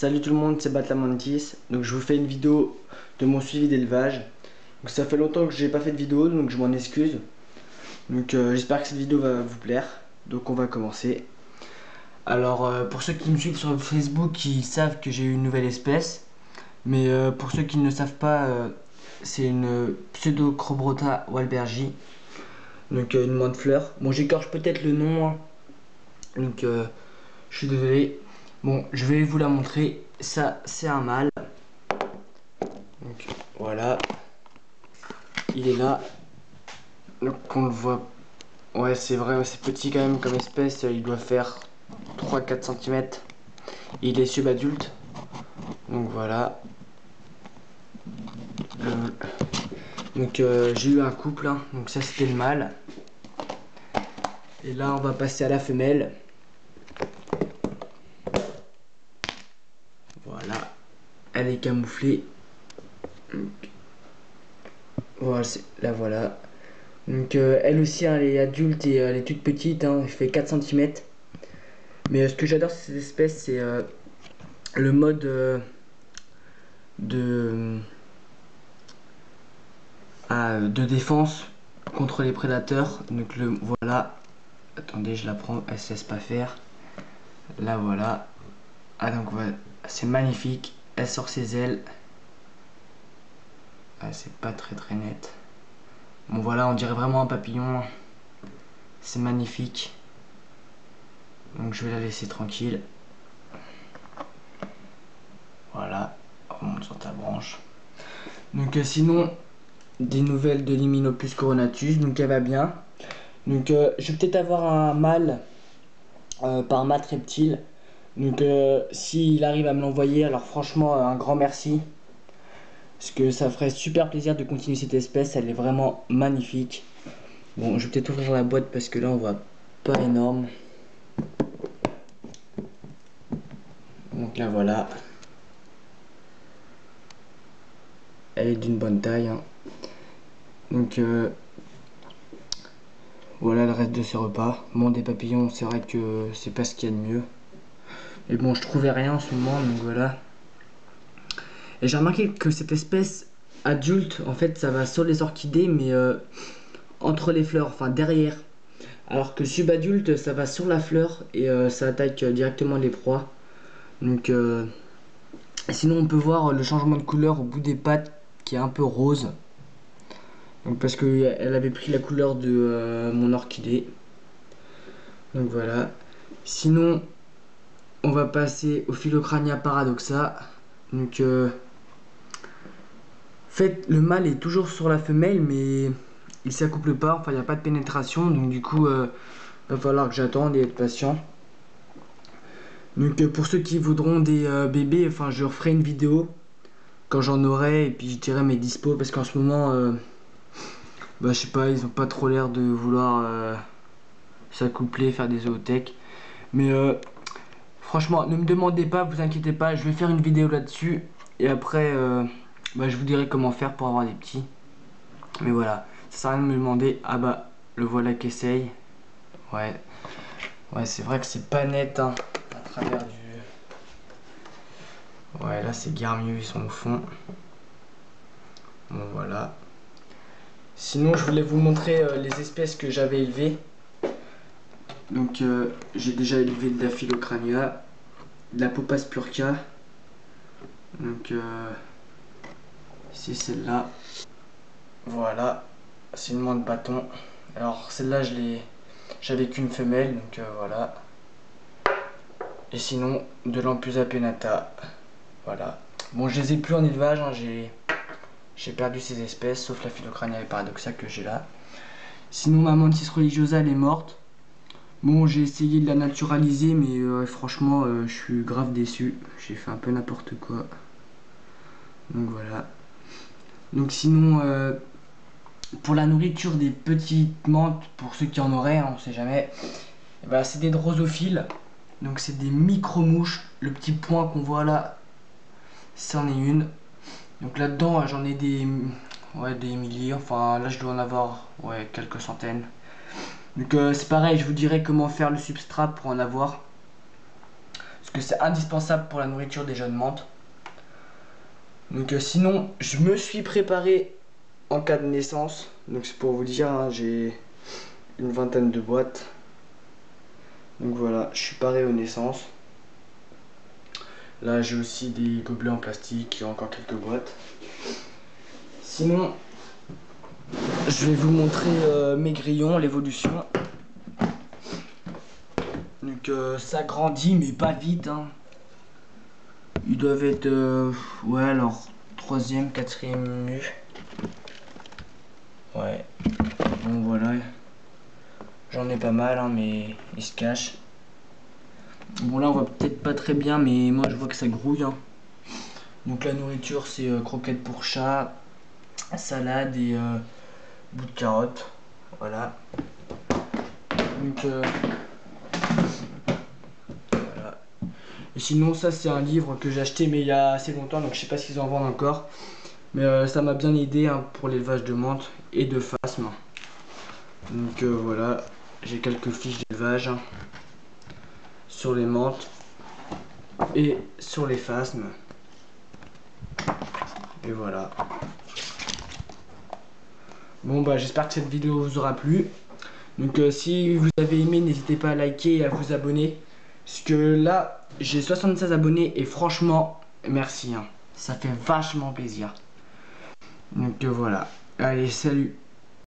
Salut tout le monde, c'est Batlamantis. Donc je vous fais une vidéo de mon suivi d'élevage. Ça fait longtemps que j'ai pas fait de vidéo, donc je m'en excuse. Donc euh, j'espère que cette vidéo va vous plaire. Donc on va commencer. Alors euh, pour ceux qui me suivent sur Facebook, ils savent que j'ai eu une nouvelle espèce. Mais euh, pour ceux qui ne le savent pas, c'est une pseudo Crobrota walbergi. Donc une main de fleurs. Bon j'écorche peut-être le nom. Hein. Donc je suis désolé. Bon, je vais vous la montrer. Ça, c'est un mâle. Donc, voilà. Il est là. Donc, on le voit. Ouais, c'est vrai, c'est petit quand même comme espèce. Il doit faire 3-4 cm. Il est subadulte. Donc, voilà. Euh, donc, euh, j'ai eu un couple. Hein. Donc, ça, c'était le mâle. Et là, on va passer à la femelle. Elle est camouflée. voilà, la voilà. Donc euh, elle aussi, elle est adulte et elle est toute petite, hein, elle fait 4 cm. Mais euh, ce que j'adore cette espèce, c'est euh, le mode de, de défense contre les prédateurs. Donc le voilà. Attendez, je la prends, elle se laisse pas faire. Là voilà. Ah donc voilà, c'est magnifique elle sort ses ailes. Ah, c'est pas très très net. Bon voilà, on dirait vraiment un papillon. C'est magnifique. Donc je vais la laisser tranquille. Voilà, remonte sur ta branche. Donc euh, sinon, des nouvelles de Liminopus coronatus, donc elle va bien. Donc euh, je vais peut-être avoir un mâle euh, par mat reptile donc euh, s'il arrive à me l'envoyer, alors franchement un grand merci. Parce que ça ferait super plaisir de continuer cette espèce, elle est vraiment magnifique. Bon, je vais peut-être ouvrir la boîte parce que là on voit pas énorme. Donc là voilà. Elle est d'une bonne taille. Hein. Donc euh, voilà le reste de ses repas. Bon des papillons, c'est vrai que c'est pas ce qu'il y a de mieux. Et bon, je trouvais rien en ce moment, donc voilà. Et j'ai remarqué que cette espèce adulte, en fait, ça va sur les orchidées, mais euh, entre les fleurs, enfin derrière. Alors que subadulte, ça va sur la fleur et euh, ça attaque directement les proies. Donc, euh, sinon, on peut voir le changement de couleur au bout des pattes qui est un peu rose. Donc, parce qu'elle avait pris la couleur de mon orchidée. Donc voilà. Sinon, on va passer au Philocrania paradoxa. Donc, euh, fait, le mâle est toujours sur la femelle, mais il s'accouple pas. Enfin, il n'y a pas de pénétration. Donc, du coup, euh, va falloir que j'attende et être patient. Donc, euh, pour ceux qui voudront des euh, bébés, enfin, je referai une vidéo quand j'en aurai. Et puis, je dirai mes dispos. Parce qu'en ce moment, bah, je sais pas, ils ont pas trop l'air de vouloir s'accoupler, faire des zootech. Mais Franchement, ne me demandez pas, vous inquiétez pas, je vais faire une vidéo là-dessus. Et après, euh, bah, je vous dirai comment faire pour avoir des petits. Mais voilà, ça sert à rien de me demander. Ah bah, le voilà qui essaye. Ouais, ouais c'est vrai que c'est pas net hein, à travers du... Ouais, là c'est guère mieux, ils sont au fond. Bon voilà. Sinon, je voulais vous montrer euh, les espèces que j'avais élevées. Donc euh, j'ai déjà élevé de Daphylocrania, de la Popas purca. Donc euh, ici celle-là. Voilà, c'est une main de bâton. Alors celle-là je l'ai j'avais qu'une femelle donc euh, voilà. Et sinon de l'Ampusa penata. Voilà. Bon je les ai plus en élevage, hein. j'ai perdu ces espèces, sauf la Philocrania et paradoxa que j'ai là. Sinon ma mantis religiosa elle est morte. Bon, j'ai essayé de la naturaliser, mais euh, franchement, euh, je suis grave déçu. J'ai fait un peu n'importe quoi. Donc voilà. Donc sinon, euh, pour la nourriture des petites menthes, pour ceux qui en auraient, hein, on sait jamais, ben, c'est des drosophiles. Donc c'est des micro-mouches. Le petit point qu'on voit là, c'en est une. Donc là-dedans, j'en ai des, ouais, des milliers. Enfin, là, je dois en avoir ouais, quelques centaines. Donc euh, c'est pareil, je vous dirai comment faire le substrat pour en avoir. Parce que c'est indispensable pour la nourriture des jeunes menthes. Donc euh, sinon, je me suis préparé en cas de naissance. Donc c'est pour vous dire, hein, j'ai une vingtaine de boîtes. Donc voilà, je suis paré aux naissances. Là j'ai aussi des gobelets en plastique et encore quelques boîtes. Sinon, je vais vous montrer euh, mes grillons, l'évolution. Donc euh, ça grandit mais pas vite. Hein. Ils doivent être, euh, ouais alors, troisième, quatrième mu. Ouais, bon voilà. J'en ai pas mal, hein, mais ils se cachent. Bon là on voit peut-être pas très bien, mais moi je vois que ça grouille. Hein. Donc la nourriture c'est croquettes pour chat, salade et bout de carotte. Voilà. Donc, euh, voilà. Et sinon, ça, c'est un livre que j'ai acheté, mais il y a assez longtemps, donc je sais pas s'ils en vendent encore. Mais euh, ça m'a bien aidé hein, pour l'élevage de menthe et de phasme. Donc euh, voilà, j'ai quelques fiches d'élevage hein, sur les menthes et sur les phasmes. Et voilà. Bon bah j'espère que cette vidéo vous aura plu. Donc euh, si vous avez aimé, n'hésitez pas à liker et à vous abonner. Parce que là, j'ai 76 abonnés et franchement, merci. Hein. Ça fait vachement plaisir. Donc euh, voilà. Allez, salut